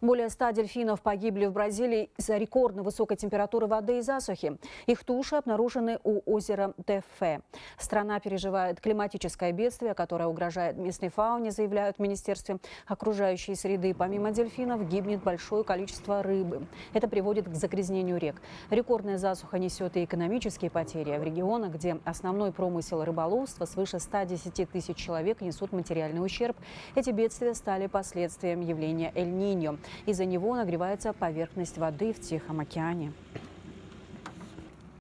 Более 100 дельфинов погибли в Бразилии из-за рекордно высокой температуры воды и засухи. Их туши обнаружены у озера Тефе. Страна переживает климатическое бедствие, которое угрожает местной фауне, заявляют в Министерстве окружающей среды. Помимо дельфинов гибнет большое количество рыбы. Это приводит к загрязнению рек. Рекордная засуха несет и экономические потери. В регионах, где основной промысел рыболовства, свыше 110 тысяч человек несут материальный ущерб. Эти бедствия стали последствием явления Эль-Ниньо. Из-за него нагревается поверхность воды в Тихом океане.